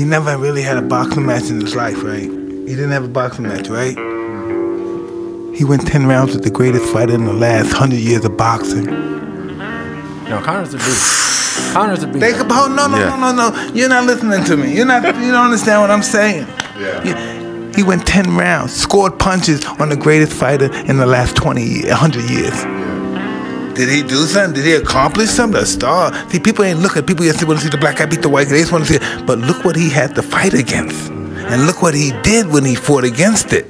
he never really had a boxing match in his life, right? He didn't have a boxing match, right? He went 10 rounds with the greatest fighter in the last 100 years of boxing. No, Conor's a beast. Conor's a beast. Think about oh, no, no, Yeah. no, no, no. You're not listening to me. You're not. You don't understand what I'm saying. Yeah. You- He went 10 rounds, scored punches on the greatest fighter in the last 20, ye- 100 years. Did he do something? Did he accomplish something? A star. See, people ain't looking. People just want to see the black guy beat the white guy. They just want to see it. But look what he had to fight against. And look what he did when he fought against it.